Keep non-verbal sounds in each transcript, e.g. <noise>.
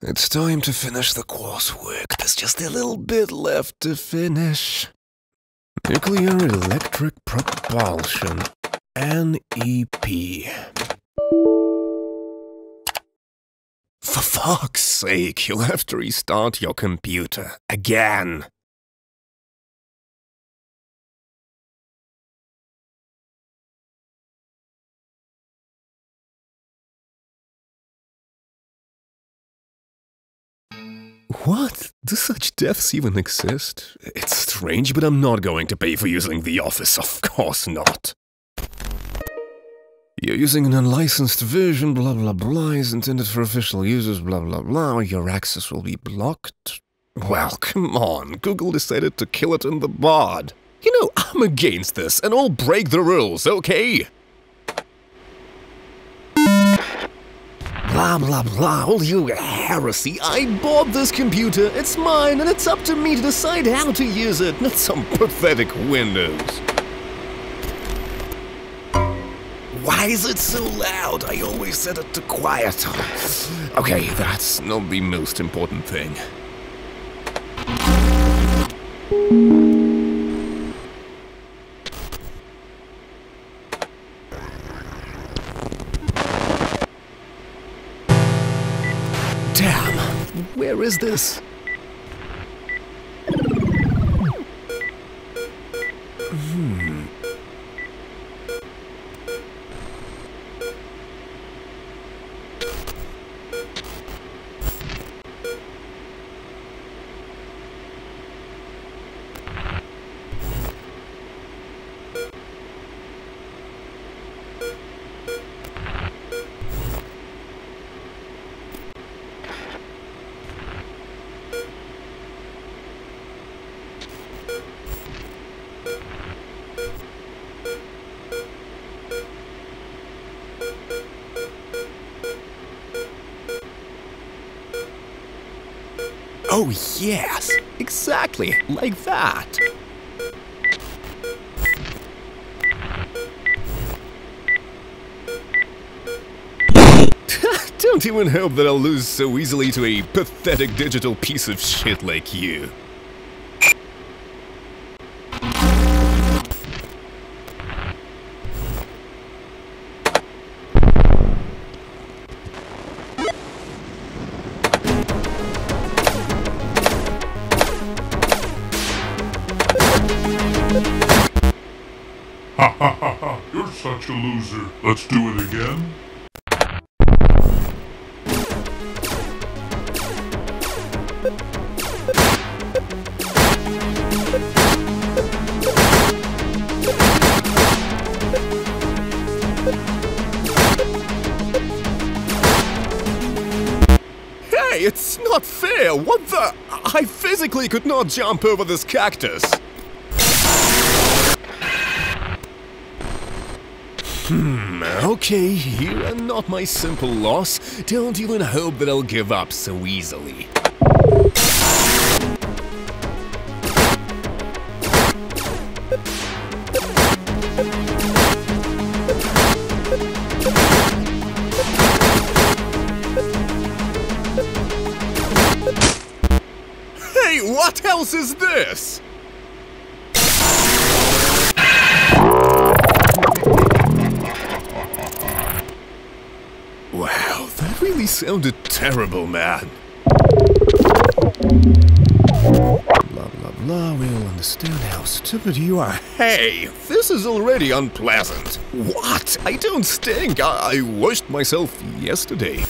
It's time to finish the coursework. There's just a little bit left to finish. Nuclear electric propulsion. NEP. For fuck's sake, you'll have to restart your computer. Again. What? Do such deaths even exist? It's strange, but I'm not going to pay for using the office, of course not. You're using an unlicensed version, blah blah blah, is intended for official users, blah blah blah, your access will be blocked. Well, come on, Google decided to kill it in the bud. You know, I'm against this, and I'll break the rules, okay? Blah blah blah, all you heresy. I bought this computer, it's mine, and it's up to me to decide how to use it, not some pathetic Windows. Why is it so loud? I always set it to quiet. Okay, that's not the most important thing. Damn, where is this? Hmm. Oh, yes! Exactly, like that! <laughs> Don't even hope that I'll lose so easily to a pathetic digital piece of shit like you. Ha ha ha you're such a loser. Let's do it again. Hey, it's not fair! What the? I physically could not jump over this cactus! Hmm, okay, here and not my simple loss. Don't even hope that I'll give up so easily. Hey, what else is this? Sounded terrible, man. Blah blah blah, we'll understand how stupid you are. Hey, this is already unpleasant. What? I don't stink. I, I washed myself yesterday.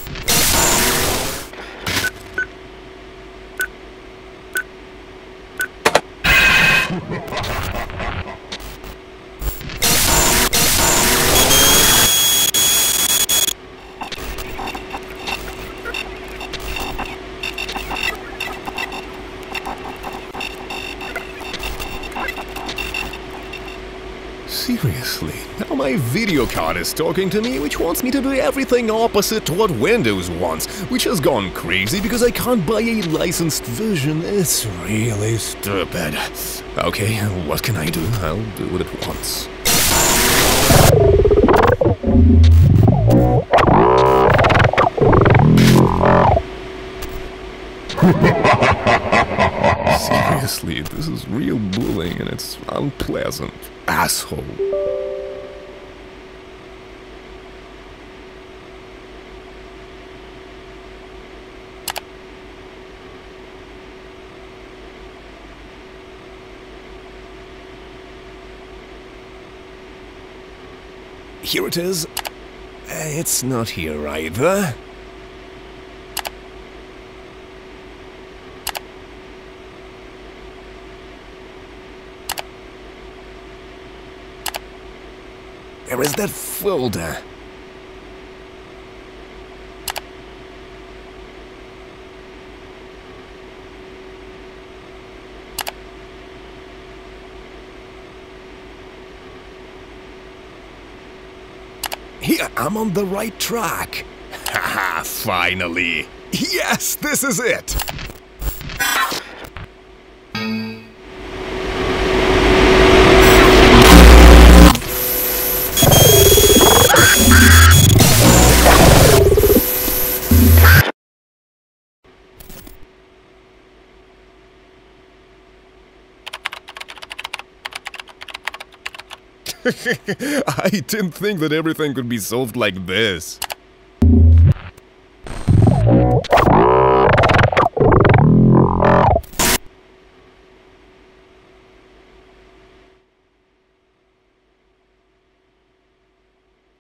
Seriously, now my video card is talking to me, which wants me to do everything opposite to what Windows wants, which has gone crazy because I can't buy a licensed version. It's really stupid. Okay, what can I do? I'll do it at once. Seriously, this is real bullying and it's unpleasant. Asshole. Here it is. Uh, It's not here either. Where is that folder? Here, I'm on the right track. <laughs> Haha, finally. Yes, this is it. <laughs> I didn't think that everything could be solved like this.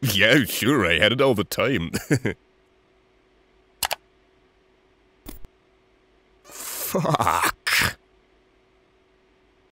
Yeah, sure, I had it all the time. <laughs> Fuck.